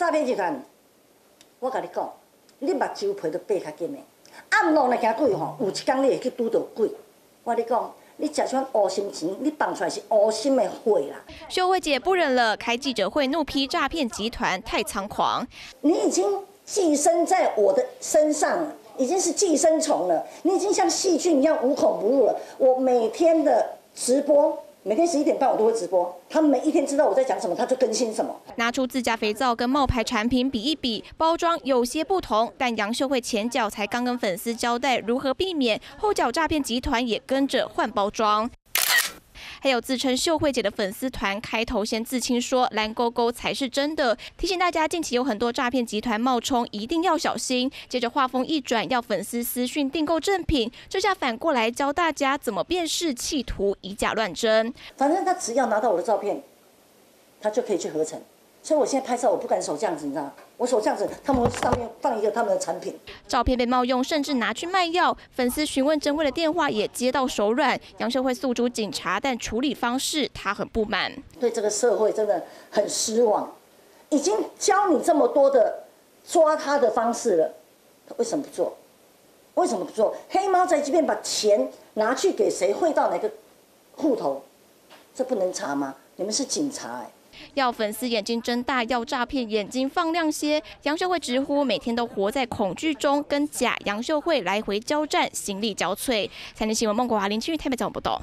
诈骗集团，我甲你讲，你目睭皮都白较紧的，暗路来行鬼吼，有一天你会去拄到鬼。我你讲，你食像乌心钱，你放出来是乌心的货啦。秀慧姐不忍了，开记者会怒批诈骗集团太猖狂。你已经寄生在我的身上了，已经是寄生虫了，你已经像细菌一样无孔不入了。我每天的直播。每天十一点半我都会直播，他们每一天知道我在讲什么，他就更新什么。拿出自家肥皂跟冒牌产品比一比，包装有些不同，但杨秀慧前脚才刚跟粉丝交代如何避免，后脚诈骗集团也跟着换包装。还有自称秀慧姐的粉丝团，开头先自清说蓝勾勾才是真的，提醒大家近期有很多诈骗集团冒充，一定要小心。接着话锋一转，要粉丝私讯订购正品，这下反过来教大家怎么辨识，企图以假乱真。反正他只要拿到我的照片，他就可以去合成。所以我现在拍照，我不敢手这样子，你知道吗？我手这样子，他们上面放一个他们的产品，照片被冒用，甚至拿去卖药。粉丝询问珍贵的电话也接到手软。杨秀慧诉诸警察，但处理方式他很不满，对这个社会真的很失望。已经教你这么多的抓他的方式了，他为什么不做？为什么不做？黑猫在这边把钱拿去给谁汇到哪个户头？这不能查吗？你们是警察哎。要粉丝眼睛睁大，要诈骗眼睛放亮些。杨秀慧直呼每天都活在恐惧中，跟假杨秀慧来回交战，心力交瘁。财经新闻孟国华林清玉台北讲不到。